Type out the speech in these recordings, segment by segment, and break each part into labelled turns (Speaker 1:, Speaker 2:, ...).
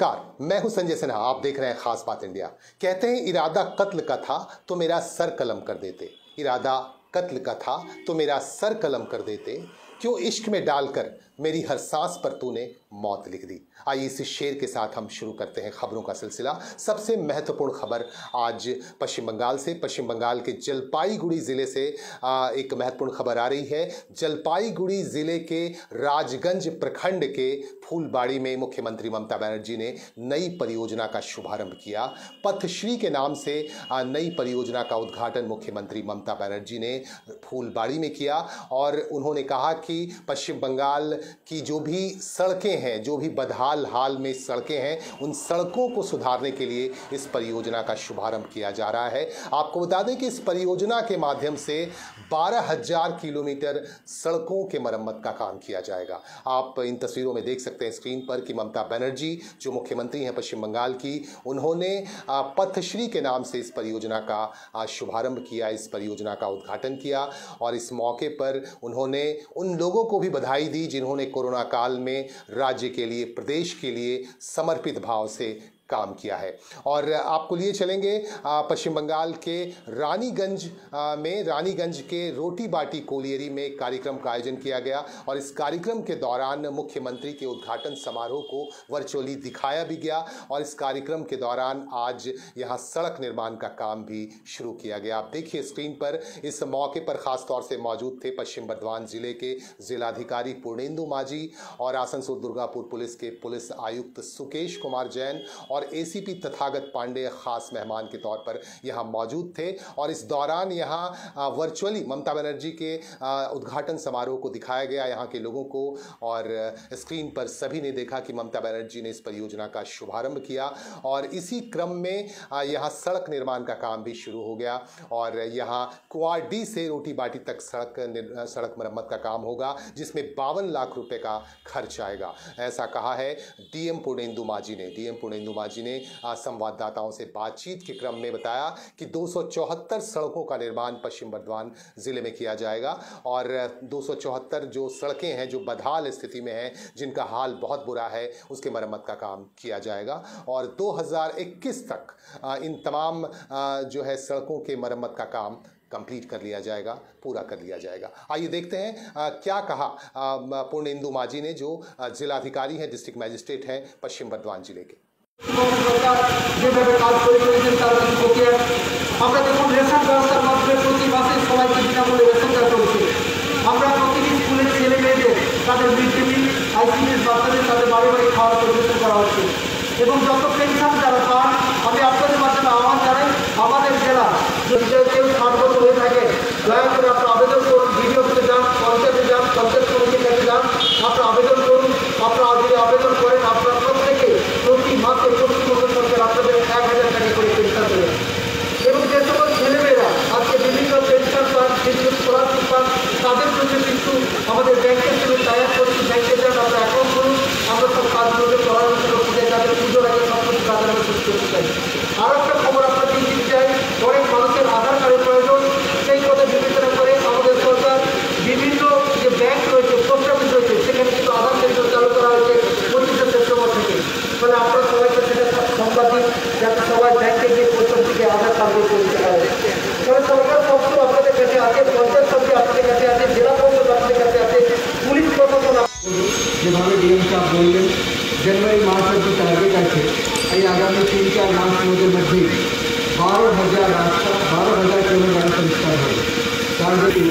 Speaker 1: नमस्कार, मैं हूँ संजय सिन्हा, आप देख रहे हैं खास बात इंडिया। कहते हैं, इरादा कत्ल का था तो मेरा सर कलम कर देते। इरादा कत्ल का था तो मेरा सर कलम कर देते। क्यों इश्क में डालकर मेरी हर सांस पर तूने मौत लिख दी। आइए इस शेर के साथ हम शुरू करते हैं खबरों का सिलसिला। सबसे महत्वपूर्ण खबर आज पश्चिम बंगाल से। पश्चिम बंगाल के जलपाईगुड़ी ज़िले से एक महत्वपूर्ण खबर आ रही है। जलपाईगुड़ी ज़िले के राजगंज प्रखंड के फूलबाड़ी में मुख्यमंत्री ममता बनर्जी ने नई परियोजना का शुभारंभ किया। पथश्री के नाम से नई परियोजना का उद्घाटन मुख्यमंत्री ममता बनर्जी ने फूलबाड़ी में किया और उन्होंने कहा कि पश्चिम बंगाल की जो भी सड़कें हैं, जो भी बदहाल हाल में सड़कें हैं, उन सड़कों को सुधारने के लिए इस परियोजना का शुभारंभ किया जा रहा है। आपको बता दें कि इस परियोजना के माध्यम से बारह हज़ार किलोमीटर सड़कों के मरम्मत का काम किया जाएगा। आप इन तस्वीरों में देख सकते हैं स्क्रीन पर कि ममता बनर्जी, जो मुख्यमंत्री हैं पश्चिम बंगाल की, उन्होंने पथश्री के नाम से इस परियोजना का शुभारंभ किया, इस परियोजना का उद्घाटन किया और इस मौके पर उन्होंने उन लोगों को भी बधाई दी जिन्होंने कोरोना काल में राज्य के लिए प्रदेश के लिए समर्पित भाव से काम किया है। और आपको लिए चलेंगे पश्चिम बंगाल के रानीगंज में रानीगंज के रोटी बाटी कोलियरी में एक कार्यक्रम का आयोजन किया गया। और इस कार्यक्रम के दौरान मुख्यमंत्री के उद्घाटन समारोह को वर्चुअली दिखाया भी गया। और इस कार्यक्रम के दौरान आज यहाँ सड़क निर्माण का काम भी शुरू किया गया। आप देखिए स्क्रीन पर, इस मौके पर खास तौर से मौजूद थे पश्चिम बर्धमान ज़िले के जिलाधिकारी पूर्णेंदु माझी और आसनसोल दुर्गापुर पुलिस के पुलिस आयुक्त सुकेश कुमार जैन और और एसीपी तथागत पांडे खास मेहमान के तौर पर यहाँ मौजूद थे और इस दौरान यहाँ वर्चुअली ममता बनर्जी के उद्घाटन समारोह को दिखाया गया यहाँ के लोगों को और स्क्रीन पर सभी ने देखा कि ममता बनर्जी ने इस परियोजना का शुभारंभ किया और इसी क्रम में यहाँ सड़क निर्माण का काम भी शुरू हो गया और यहाँ कुआडी से रोटी बाटी तक सड़क सड़क मरम्मत का काम होगा जिसमें बावन लाख रुपए का खर्च आएगा। ऐसा कहा है डीएम पुणेंदु माजी ने। डीएम पुणेंदु जी ने संवाददाताओं से बातचीत के क्रम में बताया कि दो सौ चौहत्तर सड़कों का निर्माण पश्चिम बर्धमान ज़िले में किया जाएगा और दो सौ चौहत्तर जो सड़कें हैं जो बदहाल स्थिति में हैं जिनका हाल बहुत बुरा है उसके मरम्मत का काम किया जाएगा। और 2021 तक इन तमाम जो है सड़कों के मरम्मत का काम कंप्लीट कर लिया जाएगा पूरा कर लिया जाएगा। आइए देखते हैं आ, क्या कहा पूर्ण पूर्णेंदु माजी ने जो जिलाधिकारी हैं डिस्ट्रिक्ट मैजिस्ट्रेट हैं पश्चिम बर्धमान ज़िले के।
Speaker 2: যেভাবে কাজ করে চলেছেন তার কাছে প্রক্রিয়া। আমরা দেখুন রেশন ব্যবস্থার মাধ্যমে প্রতি মাসে সবাইকে বিনামূল্যে রেশন দেওয়া চলছে আমরা প্রতিটি স্কুলের ছেলে মেয়েদের, তাদের মিড ডে মিল আইসিডিএস বাচ্চাদের তাদের বাড়ি বাড়ি খাওয়ার পরিবেশন করা হচ্ছে। এবং যত পেনশন যারা পান, আমি আপনাদের মাধ্যমে আহ্বান জানাই, আমাদের জেলা करके। आगामी तीन चार मास मध्य मध्य, बारह हज़ार रास्ता, बारह हज़ार किलो गाड़ी परिष्कार हो प्रति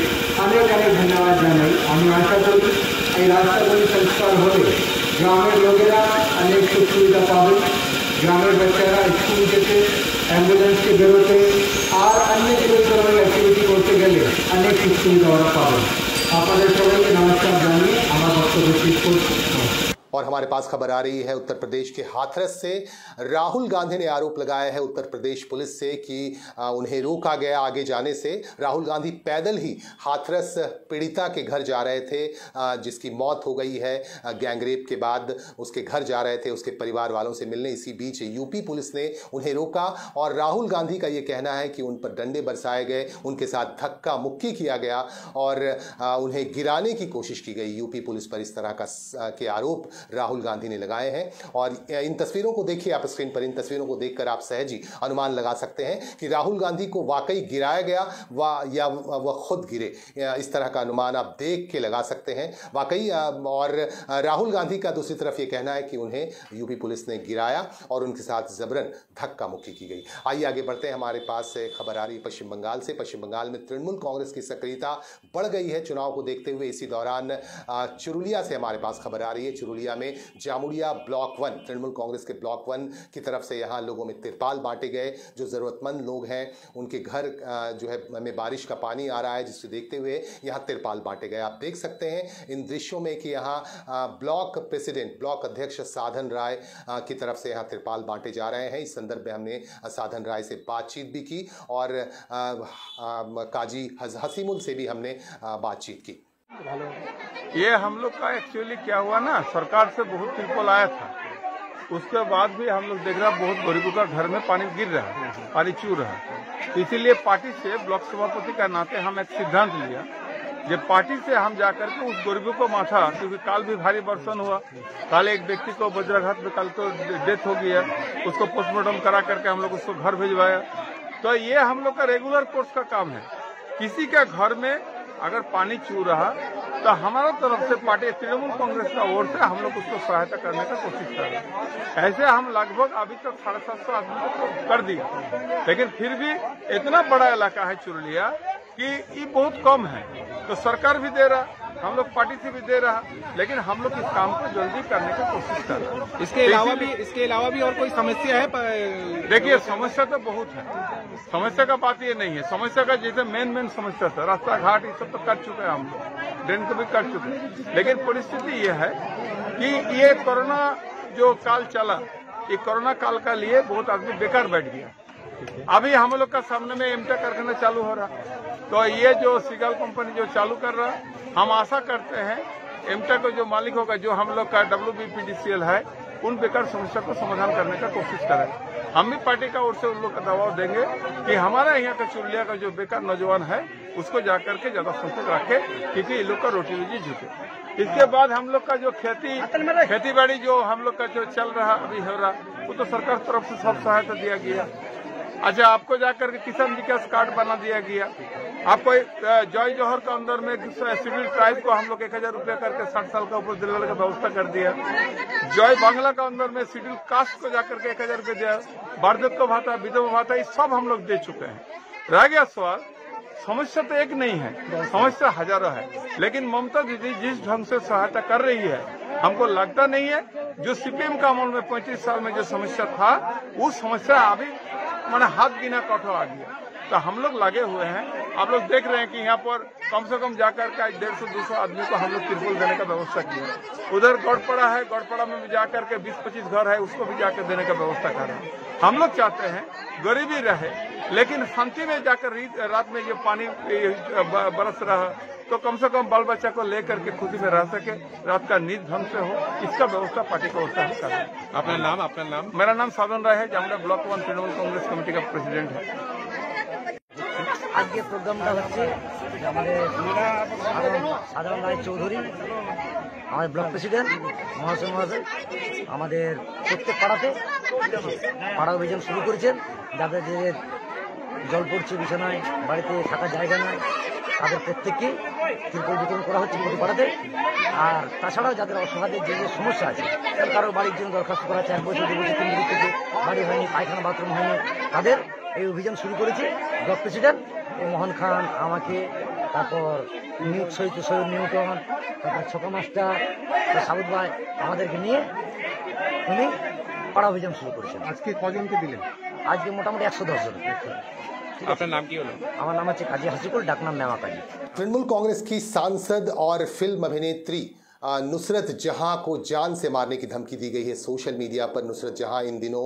Speaker 2: अनेक अनेक धन्यवाद जाना आशा करी रास्ता तो जो संस्कार तो हो ग्रामे लोक अनेक सुख सुविधा पा ग्रामीण बच्चारा, स्कूल जैसे, एंबुलेंस की ज़रूरत। है और अन्य जगह तो एक्टिविटी करते गले अनेक सुख सुविधा पा अपने सबके नमस्कार जानिए। हमारे बक्त्य शिक्षक
Speaker 1: और हमारे पास खबर आ रही है उत्तर प्रदेश के हाथरस से। राहुल गांधी ने आरोप लगाया है उत्तर प्रदेश पुलिस से कि उन्हें रोका गया आगे जाने से। राहुल गांधी पैदल ही हाथरस पीड़िता के घर जा रहे थे जिसकी मौत हो गई है। गैंगरेप के बाद उसके घर जा रहे थे, उसके परिवार वालों से मिलने। इसी बीच यूपी पुलिस ने उन्हें रोका और राहुल गांधी का ये कहना है कि उन पर डंडे बरसाए गए, उनके साथ धक्का मुक्की किया गया और उन्हें गिराने की कोशिश की गई। यूपी पुलिस पर इस तरह का के आरोप राहुल गांधी ने लगाए हैं। और इन तस्वीरों को देखिए आप स्क्रीन पर, इन तस्वीरों को देखकर आप सहज ही अनुमान लगा सकते हैं कि राहुल गांधी को वाकई गिराया गया व या वह खुद गिरे। इस तरह का अनुमान आप देख के लगा सकते हैं। वाकई और राहुल गांधी का दूसरी तरफ़ ये कहना है कि उन्हें यूपी पुलिस ने गिराया और उनके साथ जबरन धक्का मुक्की की गई। आइए आगे बढ़ते हैं। हमारे पास खबर आ रही है पश्चिम बंगाल से। पश्चिम बंगाल में तृणमूल कांग्रेस की सक्रियता बढ़ गई है। चुनाव को देखते हुए इसी दौरान चुरुलिया से हमारे पास खबर आ रही है। चुरुलिया में जामुड़िया ब्लॉक वन, तृणमूल कांग्रेस के ब्लॉक वन की तरफ़ से यहाँ लोगों में तिरपाल बांटे गए, जो ज़रूरतमंद लोग हैं, उनके घर जो है, में बारिश का पानी आ रहा है, जिससे देखते हुए यहाँ तिरपाल बांटे गए। आप देख सकते हैं इन दृश्यों में कि यहाँ ब्लॉक प्रेसिडेंट, ब्लॉक अध्यक्ष साधन राय की तरफ़ से यहाँ तिरपाल बांटे जा रहे हैं। इस संदर्भ में हमने साधन राय से बातचीत भी की और काजी हसीमुल से भी हमने बातचीत की।
Speaker 3: ये हम लोग का एक्चुअली क्या हुआ ना, सरकार से बहुत तिरपल आया था। उसके बाद भी हम लोग देख रहे बहुत गरीबों का घर में पानी गिर रहा है, पानी चू रहा है। इसीलिए पार्टी से ब्लॉक सभापति का नाते हम एक सिद्धांत लिया। जब पार्टी से हम जाकर के उस गरीबों को माथा, क्योंकि काल भी भारी बर्षण हुआ, कल एक व्यक्ति को वज्राघात में कल तो डेथ हो गया, उसको पोस्टमार्टम करा करके हम लोग उसको घर भिजवाया। तो ये हम लोग का रेगुलर कोर्स का काम है। किसी के घर में अगर पानी चू रहा तो हमारा तरफ़ से पार्टी तृणमूल कांग्रेस का ओर से हम लोग उसको सहायता करने का कोशिश कर रहे हैं। ऐसे हम लगभग अभी तक साढ़े सात सौ आदमी को कर दिया। लेकिन फिर भी इतना बड़ा इलाका है चुरलिया कि ये बहुत कम है। तो सरकार भी दे रहा हम लोग पार्टी से भी दे रहा लेकिन हम लोग इस काम को जल्दी करने की कोशिश कर रहे हैं।
Speaker 4: इसके अलावा भी इसके अलावा भी और कोई समस्या है?
Speaker 3: देखिए समस्या तो बहुत है। समस्या का बात ये नहीं है। समस्या का जैसे मेन मेन समस्या था रास्ता घाट ये सब तो कर चुके हैं हम लोग। ड्रेन को भी कर चुके हैं। लेकिन परिस्थिति ये है कि ये कोरोना जो काल चला ये कोरोना काल का लिए बहुत आदमी बेकार बैठ गया। अभी हम लोग का सामने में एमटा कारखाना चालू हो रहा। तो ये जो सिगल कंपनी जो चालू कर रहा हम आशा करते हैं एमटा का जो मालिक होगा जो हम लोग का डब्ल्यू है उन बेकार समस्या को समाधान करने का कोशिश करें। हम भी पार्टी का ओर से उन लोग का दबाव देंगे कि हमारा यहाँ का चुरलिया का जो बेकार नौजवान है उसको जाकर के ज़्यादा संपर्क रखे क्योंकि ये लोग का रोटी रोजी झुके। इसके बाद हम लोग का जो खेती खेती बाड़ी जो हम लोग का जो चल रहा अभी हो रहा वो तो सरकार तरफ़ से सब सहायता दिया गया। अच्छा आपको जाकर के किसान विकास कार्ड बना दिया गया। आपको जॉय जौहर का अंदर में सिविल ट्राइब को हम लोग एक हज़ार रुपये करके साठ साल का ऊपर दिलाने का व्यवस्था कर दिया जॉय बांग्ला का अंदर में शेड्यूल कास्ट को जाकर के एक हज़ार रुपये दिया वार्धक्य भाता, विधवा भाता, ये सब हम लोग दे चुके हैं। रह गया सवाल, समस्या तो एक नहीं है, समस्या हज़ारों है। लेकिन ममता दीदी जिस ढंग से सहायता कर रही है, हमको लगता नहीं है, जो सीपीएम का अमल में पैंतीस साल में जो समस्या था वो समस्या अभी, मैंने हाथ गिना कठो आ गया। तो हम लोग लगे हुए हैं। आप लोग देख रहे हैं कि यहाँ पर कम से कम जाकर का डेढ़ सौ दो सौ आदमी को हम लोग तिरपुल देने का व्यवस्था किया उधर गौड़पड़ा है गौड़पड़ा में भी जाकर के बीस पच्चीस घर है उसको भी जाकर देने का व्यवस्था कर रहे हैं। हम लोग चाहते हैं गरीबी रहे लेकिन शांति में जाकर रात में ये पानी बरस रहा तो कम से कम बाल बच्चा को लेकर के खुशी में रह सके रात का नींद ढंग से हो इसका व्यवस्था पार्टी को व्यवस्था कर
Speaker 4: अपना नाम अपना नाम?
Speaker 3: मेरा नाम साधन राय है Jamuria block one Trinamool Congress committee का प्रेसिडेंट है।
Speaker 5: আজকে প্রোগ্রামটা হচ্ছে আমাদের সাধারণ রায় চৌধুরী, আমাদের ব্লক প্রেসিডেন্ট, মহাশয় মহাশয়, আমাদের প্রত্যেক পাড়াতে পাড়া অভিযান শুরু করেছেন। যাদের যে জল পড়ছে বিছানায়, বাড়িতে থাকার জায়গা নয় তাদের প্রত্যেককে তিরপল বিতরণ করা হচ্ছে প্রতি পাড়াতে। আর তাছাড়াও যাদের অসহায়দের যে যে সমস্যা আছে কারও বাড়ির জন্য দরখাস্ত করা হচ্ছে, এক বছর দু বছর, তিন বছর থেকে বাড়ি হয়নি, পায়খানা, বাথরুম হয়নি, তাদের এই অভিযান শুরু করেছে ব্লক প্রেসিডেন্ট। মোহন খান আমাকে তারপর নিউট সৈত সৈয়দ নিউটন তারপর ছকা মাস্টার সাউদ ভাই আমাদেরকে নিয়ে উনি পাড়া অভিযান শুরু করেছেন
Speaker 4: আজকে কজনকে দিলেন
Speaker 5: আজকে মোটামুটি একশো দশ জন
Speaker 4: আপনার নাম কি হলো
Speaker 5: আমার নাম হচ্ছে কাজী হাসিকুল ডাকনাম নেওয়া কাজী
Speaker 1: तृणमूल कांग्रेस की सांसद और फिल्म अभिनेत्री नुसरत जहाँ को जान से मारने की धमकी दी गई है। सोशल मीडिया पर नुसरत जहाँ इन दिनों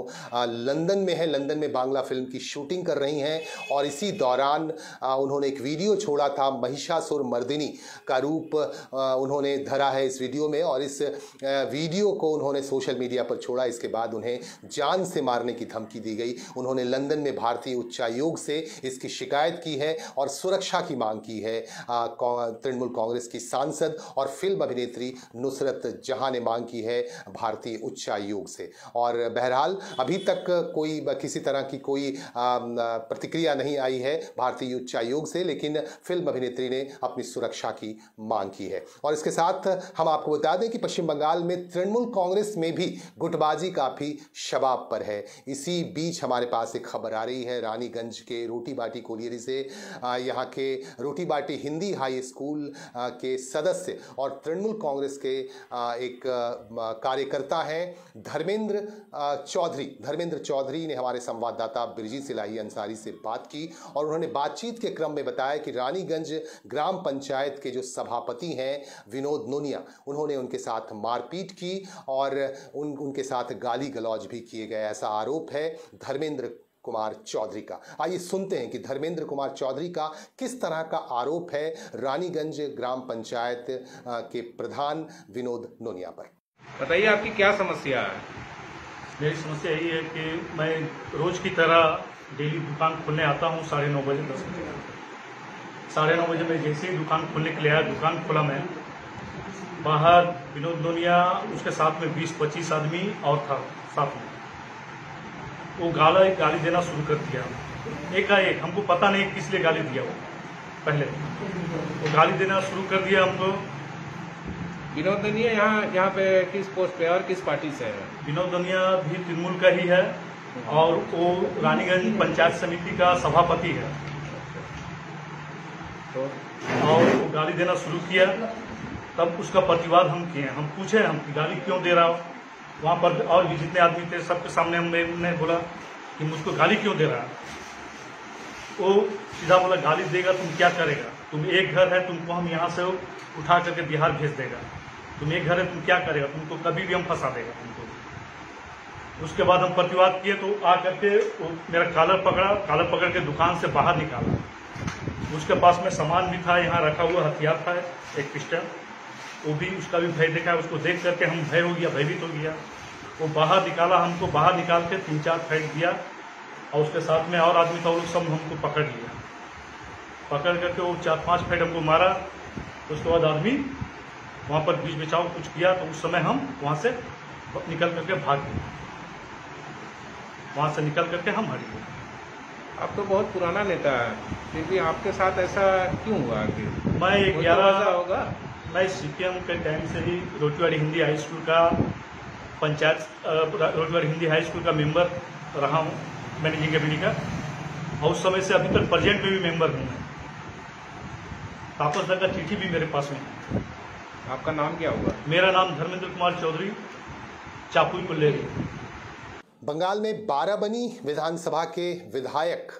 Speaker 1: लंदन में है। लंदन में बांग्ला फ़िल्म की शूटिंग कर रही हैं और इसी दौरान उन्होंने एक वीडियो छोड़ा था महिषासुर मर्दिनी का रूप उन्होंने धरा है इस वीडियो में और इस वीडियो को उन्होंने सोशल मीडिया पर छोड़ा। इसके बाद उन्हें जान से मारने की धमकी दी गई। उन्होंने लंदन में भारतीय उच्चायोग से इसकी शिकायत की है और सुरक्षा की मांग की है तृणमूल कांग्रेस की सांसद और फ़िल्म अभिनेत्री मंत्री नुसरत जहाँ ने मांग की है भारतीय उच्चायोग से। और बहरहाल, अभी तक कोई किसी तरह की कोई प्रतिक्रिया नहीं आई है भारतीय उच्चायोग से, लेकिन फ़िल्म अभिनेत्री ने अपनी सुरक्षा की मांग की है। और इसके साथ हम आपको बता दें कि पश्चिम बंगाल में तृणमूल कांग्रेस में भी गुटबाजी काफ़ी शबाब पर है। इसी बीच हमारे पास एक खबर आ रही है, रानीगंज के रोटी बाटी कोलियरी से यहाँ के रोटी बाटी हिंदी हाई स्कूल के सदस्य और तृणमूल कांग्रेस के एक कार्यकर्ता हैं, धर्मेंद्र चौधरी। धर्मेंद्र चौधरी ने हमारे संवाददाता बिरजी सिलाही अंसारी से बात की और उन्होंने बातचीत के क्रम में बताया कि रानीगंज ग्राम पंचायत के जो सभापति हैं, विनोद नोनिया, उन्होंने उनके साथ मारपीट की और उन, उनके साथ गाली गलौज भी किए गए। ऐसा आरोप है। धर्मेंद्र कुमार चौधरी का। आइए सुनते हैं कि धर्मेंद्र कुमार चौधरी का किस तरह का आरोप है रानीगंज ग्राम पंचायत के प्रधान विनोद नोनिया पर।
Speaker 4: बताइए आपकी क्या समस्या है?
Speaker 6: मेरी समस्या यही है कि मैं रोज की तरह डेली दुकान खोलने आता हूँ साढ़े नौ बजे दस बजे। साढ़े नौ बजे मैं जैसे ही दुकान खोलने के लिए आया दुकान खोला मैं। बाहर विनोद नोनिया उसके साथ में बीस पच्चीस आदमी और था साथ में। वो गाला एक गाली देना शुरू कर दिया। एकाएक हमको पता नहीं किस लिए गाली दिया वो पहले। वो गाली देना शुरू कर दिया हमको।
Speaker 4: विनोद दनिया यहाँ यहाँ पे किस पोस्ट पे और किस पार्टी से है?
Speaker 6: विनोद दनिया भी तृणमूल का ही है और वो रानीगंज पंचायत समिति का सभापति है। तो और वो गाली देना शुरू किया। तब उसका प्रतिवाद हम किए हम पूछे हम कि गाली क्यों दे रहा हो? वहाँ पर और भी जितने आदमी थे, सबके सामने हमने बोला कि मुझको गाली क्यों दे रहा है? वो सीधा बोला, गाली देगा, तुम क्या करेगा? तुम एक घर है, तुमको हम यहाँ से उठा करके बिहार भेज देगा। तुम एक घर है, तुम क्या करेगा? तुमको कभी भी हम फंसा देगा, तुमको। उसके बाद हम प्रतिवाद किए तो आ करके वो मेरा कालर पकड़ा, कालर पकड़ के दुकान से बाहर निकाला। उसके पास में सामान भी था, यहाँ रखा हुआ हथियार था, एक पिस्टल। वो भी उसका भी भय देखा उसको देख करके हम भय हो गया भयभीत हो गया। वो बाहर निकाला हमको बाहर निकाल के तीन चार फेंक दिया और उसके साथ में और आदमी था वो लोग सब हमको पकड़ लिया। पकड़ करके वो चार पाँच फेंट हमको मारा उसके बाद आदमी वहाँ पर बीच बचाव कुछ किया तो उस समय हम वहाँ से निकल करके भाग गए। वहाँ से निकल करके हम हट गए।
Speaker 4: आप तो बहुत पुराना नेता है फिर भी आपके साथ ऐसा क्यों हुआ आखिर
Speaker 6: मैं ग्यारह
Speaker 4: होगा।
Speaker 6: मैं सीपीएम के टाइम से ही रोटीवाड़ी हिंदी हाई स्कूल का पंचायत रोटीवाड़ी हिंदी हाई स्कूल का मेंबर रहा हूँ मैनेजिंग कमेटी का। और उस समय से अभी तक प्रेजेंट में भी मेंबर हूँ। मैं तापस का चिट्ठी भी मेरे पास में
Speaker 4: आपका नाम क्या हुआ?
Speaker 6: मेरा नाम धर्मेंद्र कुमार चौधरी चापुई कुल्लेरी
Speaker 1: बंगाल में बाराबनी विधानसभा के विधायक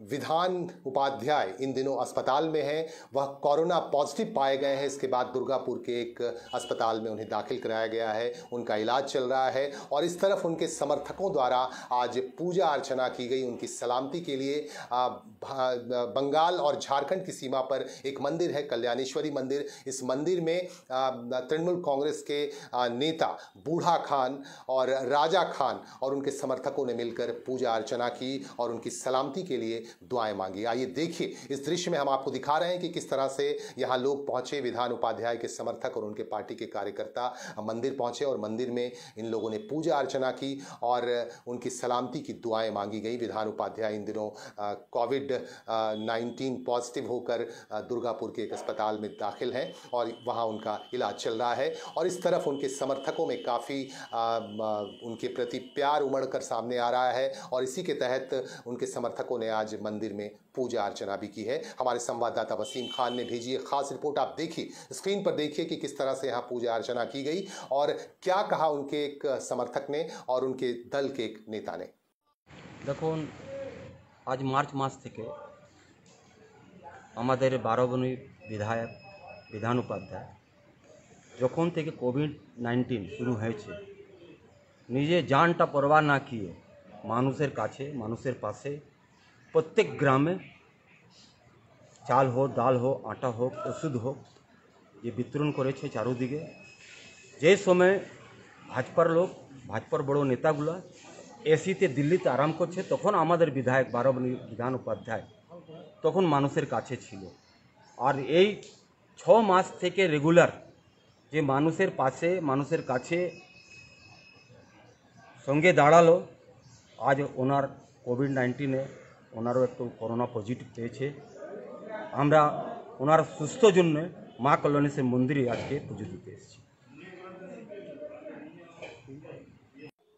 Speaker 1: विधान उपाध्याय इन दिनों अस्पताल में हैं। वह कोरोना पॉजिटिव पाए गए हैं। इसके बाद दुर्गापुर के एक अस्पताल में उन्हें दाखिल कराया गया है। उनका इलाज चल रहा है और इस तरफ़ उनके समर्थकों द्वारा आज पूजा अर्चना की गई। उनकी सलामती के लिए बंगाल और झारखंड की सीमा पर एक मंदिर है, कल्याणेश्वरी मंदिर। इस मंदिर में तृणमूल कांग्रेस के नेता बूढ़ा खान और राजा खान और उनके समर्थकों ने मिलकर पूजा अर्चना की और उनकी सलामती के लिए दुआएँ मांगी। आइए देखिए, इस दृश्य में हम आपको दिखा रहे हैं कि किस तरह से यहाँ लोग पहुँचे विधान उपाध्याय के समर्थक और उनके पार्टी के कार्यकर्ता मंदिर पहुँचे और मंदिर में इन लोगों ने पूजा अर्चना की और उनकी सलामती की दुआएँ मांगी गई। विधान उपाध्याय इन दिनों कोविड नाइन्टीन पॉजिटिव होकर दुर्गापुर के एक अस्पताल में दाखिल हैं और वहाँ उनका इलाज चल रहा है और इस तरफ़ उनके समर्थकों में काफ़ी उनके प्रति प्यार उमड़ कर सामने आ रहा है और इसी के तहत उनके समर्थकों ने आज मंदिर में पूजा अर्चना भी की है हमारे संवाददाता वसीम खान ने भेजी एक खास रिपोर्ट आप देखिए स्क्रीन पर देखिए कि किस तरह से यहाँ पूजा अर्चना की गई और क्या कहा उनके एक समर्थक ने और उनके दल के एक नेता ने
Speaker 7: দেখুন আজ মার্চ মাস থেকে আমাদের বারোবনী বিধায়ক বিধান উপাধ্যায় যখন থেকে কোভিড নাইন্টিন শুরু হয়েছে নিজে জানটা পরোয়া না কিয়ে মানুষের কাছে মানুষের পাশে প্রত্যেক গ্রামে চাল হোক, ডাল হোক, আটা হোক, ওষুধ হোক যে বিতরণ করেছে চারুদিকে। যে সময় ভাজপার লোক, ভাজপার বড় নেতাগুলো এসিতে দিল্লিতে আরাম করছে, তখন আমাদের বিধায়ক বারবনী বিধান উপাধ্যায় তখন মানুষের কাছে ছিল। আর এই ছ মাস থেকে রেগুলার যে মানুষের পাশে, মানুষের কাছে সঙ্গে দাঁড়াল, আজ ওনার কোভিড নাইন্টিনে ওনারও একটু করোনা পজিটিভ পেয়েছে আমরা ওনার সুস্থ জন্য মা কল্যাণেশ্বর মন্দিরে আজকে পুজো দিতে এসেছি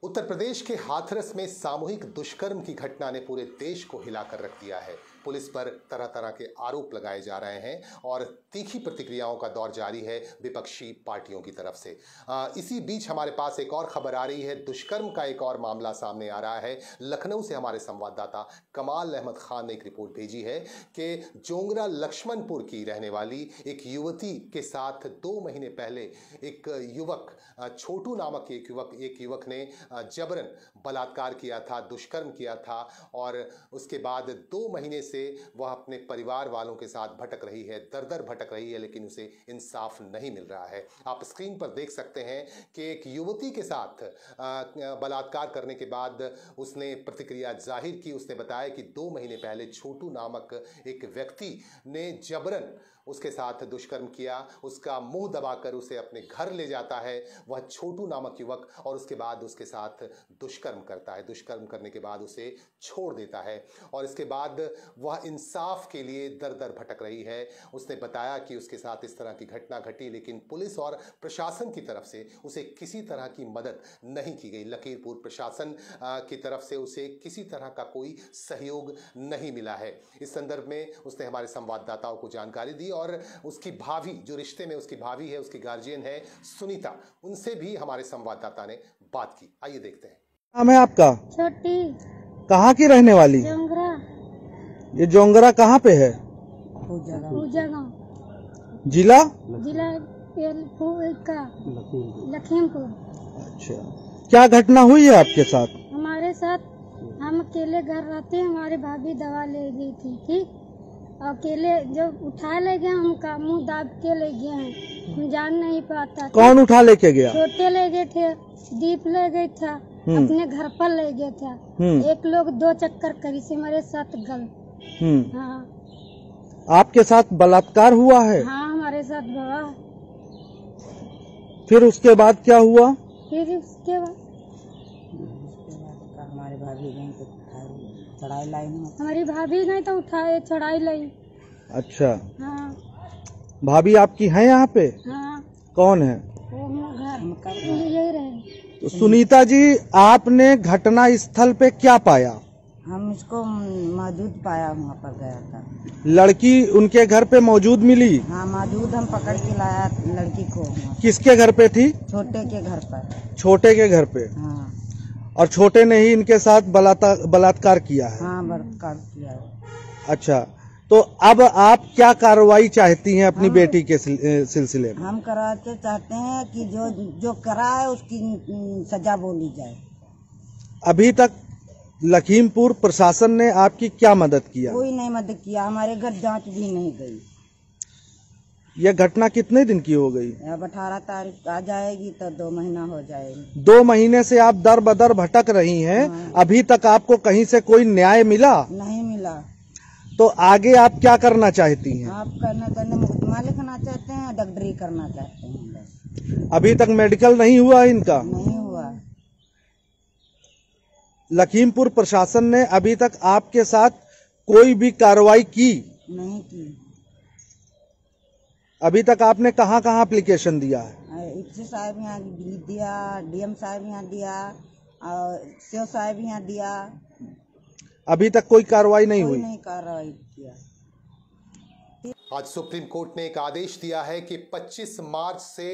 Speaker 1: उत्तर प्रदेश के हाथरस में सामूहिक दुष्कर्म की घटना ने पूरे देश को हिलाकर रख दिया है पुलिस पर तरह तरह के आरोप लगाए जा रहे हैं और तीखी प्रतिक्रियाओं का दौर जारी है विपक्षी पार्टियों की तरफ़ से। आ, इसी बीच हमारे पास एक और खबर आ रही है। दुष्कर्म का एक और मामला सामने आ रहा है। लखनऊ से हमारे संवाददाता कमाल अहमद खान ने एक रिपोर्ट भेजी है कि जोंगरा लक्ष्मणपुर की रहने वाली एक युवती के साथ दो महीने पहले एक युवक छोटू नामक एक युवक एक युवक ने जबरन बलात्कार किया था, दुष्कर्म किया था और उसके बाद दो महीने से वह अपने परिवार वालों के साथ भटक रही है दर दर भटक रही है, लेकिन उसे इंसाफ नहीं मिल रहा है। आप स्क्रीन पर देख सकते हैं कि एक युवती के साथ बलात्कार करने के बाद उसने प्रतिक्रिया ज़ाहिर की। उसने बताया कि दो महीने पहले छोटू नामक एक व्यक्ति ने जबरन उसके साथ दुष्कर्म किया, उसका मुँह दबाकर उसे अपने घर ले जाता है। वह छोटू नामक युवक और उसके बाद उसके साथ दुष्कर्म करता है। दुष्कर्म करने के बाद उसे छोड़ देता है और इसके बाद वह इंसाफ के लिए दर दर भटक रही है। उसने बताया कि उसके साथ इस तरह की घटना घटी, लेकिन पुलिस और प्रशासन की तरफ़ से उसे किसी तरह की मदद नहीं की गई। लकीरपुर प्रशासन की तरफ़ से उसे किसी तरह का कोई सहयोग नहीं मिला है। इस संदर्भ में उसने हमारे संवाददाताओं को जानकारी दी और उसकी भाभी, जो रिश्ते में उसकी भाभी है, उसकी गार्जियन है, सुनीता, उनसे भी हमारे संवाददाता ने बात की। आइए देखते हैं।
Speaker 8: नाम है आपका?
Speaker 9: छोटी।
Speaker 8: कहाँ की रहने वाली?
Speaker 9: जंगरा।
Speaker 8: ये जोंगरा कहाँ पे है? जिला?
Speaker 9: जिला का। लखीमपुर।
Speaker 8: अच्छा। क्या घटना हुई है आपके साथ?
Speaker 9: हमारे साथ हम अकेले घर रहते हैं हमारे भाभी दवा ले गई थी ठीक? अकेले जब उठा ले गए हमका मुँह दाब के ले गए हैं। हम जान नहीं पाता
Speaker 8: कौन उठा लेके गया?
Speaker 9: छोटे ले गए थे दीप ले गए था। अपने घर पर ले गए था।
Speaker 8: हम्म।
Speaker 9: एक लोग दो चक्कर करी से मेरे साथ गल।
Speaker 8: हम्म।
Speaker 9: हाँ।
Speaker 8: आपके साथ बलात्कार हुआ है?
Speaker 9: हाँ हमारे साथ बाबा
Speaker 8: फिर उसके बाद क्या हुआ?
Speaker 9: फिर उसके बाद?
Speaker 10: हमारे भाभी गई तो चढ़ाई लाइन
Speaker 9: हमारी भाभी गई तो उठाए चढ़ाई लाई।
Speaker 8: अच्छा।
Speaker 9: हाँ।
Speaker 8: भाभी आपकी है यहाँ पे?
Speaker 9: हाँ।
Speaker 8: कौन है?
Speaker 9: वो घर। यही रहे।
Speaker 8: तो सुनीता जी आपने घटना स्थल पे क्या पाया?
Speaker 10: हम इसको मौजूद पाया वहाँ पर गया था।
Speaker 8: लड़की उनके घर पे मौजूद मिली?
Speaker 10: हाँ मौजूद हम पकड़ के लाया लड़की को
Speaker 8: किसके घर पे थी?
Speaker 10: छोटे के घर पर।
Speaker 8: छोटे के घर पे।
Speaker 10: हाँ।
Speaker 8: और छोटे ने ही इनके साथ बलात्कार किया है?
Speaker 10: हाँ बलात्कार किया है।
Speaker 8: अच्छा। तो अब आप क्या कार्रवाई चाहती हैं अपनी बेटी के सिलसिले में?
Speaker 10: हम कराते चाहते हैं कि जो जो करा है उसकी सजा बोली जाए।
Speaker 8: अभी तक लखीमपुर प्रशासन ने आपकी क्या मदद किया?
Speaker 10: कोई नहीं मदद किया हमारे घर जाँच भी नहीं गई।
Speaker 8: यह घटना कितने दिन की हो गई?
Speaker 10: अब अठारह तारीख आ जाएगी तो दो महीना हो जाएगी।
Speaker 8: दो महीने से आप दर बदर भटक रही हैं। अभी तक आपको कहीं से कोई न्याय मिला?
Speaker 10: नहीं मिला।
Speaker 8: तो आगे आप क्या करना चाहती हैं?
Speaker 10: आप करना चाहते मुकदमा लिखना चाहते हैं डॉक्टरी करना चाहते हैं बस?
Speaker 8: अभी तक मेडिकल नहीं हुआ इनका?
Speaker 10: नहीं हुआ।
Speaker 8: लखीमपुर प्रशासन ने अभी तक आपके साथ कोई भी कार्रवाई की?
Speaker 10: नहीं की।
Speaker 8: अभी तक आपने कहाँ कहाँ एप्लीकेशन दिया है?
Speaker 10: इफ्सी साहब यहाँ दिया डीएम साहब यहाँ दिया और सीओ साहब यहाँ दिया।
Speaker 8: अभी तक कोई कार्रवाई नहीं
Speaker 10: कोई
Speaker 8: हुई।
Speaker 10: नहीं कार्रवाई किया।
Speaker 1: आज सुप्रीम कोर्ट ने एक आदेश दिया है कि 25 मार्च से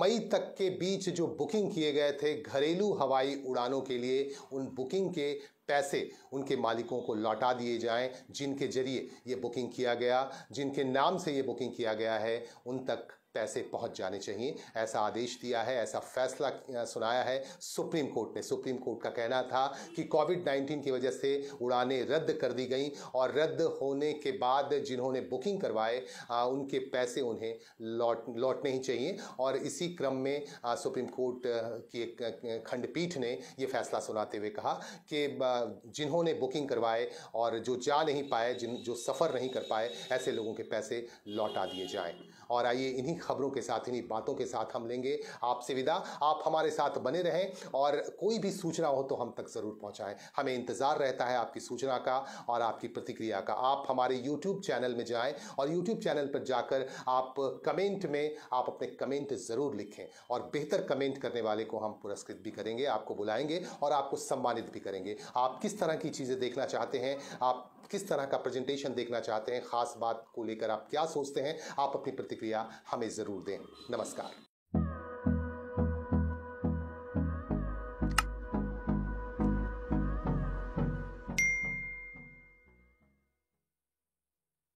Speaker 1: मई तक के बीच जो बुकिंग किए गए थे घरेलू हवाई उड़ानों के लिए उन बुकिंग के पैसे उनके मालिकों को लौटा दिए जाएँ जिनके ज़रिए ये बुकिंग किया गया जिनके नाम से ये बुकिंग किया गया है उन तक पैसे पहुँच जाने चाहिए। ऐसा आदेश दिया है, ऐसा फैसला सुनाया है सुप्रीम कोर्ट ने। सुप्रीम कोर्ट का कहना था कि कोविड 19 की वजह से उड़ानें रद्द कर दी गई और रद्द होने के बाद जिन्होंने बुकिंग करवाए उनके पैसे उन्हें लौट, लौटने ही चाहिए। और इसी क्रम में सुप्रीम कोर्ट की एक खंडपीठ ने यह फैसला सुनाते हुए कहा कि जिन्होंने बुकिंग करवाए और जो जा नहीं पाए, जिन, जो सफ़र नहीं कर पाए, ऐसे लोगों के पैसे लौटा दिए जाएँ। और आइए इन्हीं खबरों के साथ, इन्हीं बातों के साथ हम लेंगे। आपसे विदा। आप हमारे साथ बने रहें और कोई भी सूचना हो तो हम तक ज़रूर पहुंचाएँ। हमें इंतज़ार रहता है आपकी सूचना का और आपकी प्रतिक्रिया का। आप हमारे यूट्यूब चैनल में जाएँ और यूट्यूब चैनल पर जाकर आप कमेंट में आप अपने कमेंट ज़रूर लिखें और बेहतर कमेंट करने वाले को हम पुरस्कृत भी करेंगे, आपको बुलाएँगे और आपको सम्मानित भी करेंगे। आप किस तरह की चीज़ें देखना चाहते हैं, आप किस तरह का प्रेजेंटेशन देखना चाहते हैं, खास बात को लेकर आप क्या सोचते हैं, आप अपनी प्रतिक्रिया हमें ज़रूर दें। नमस्कार।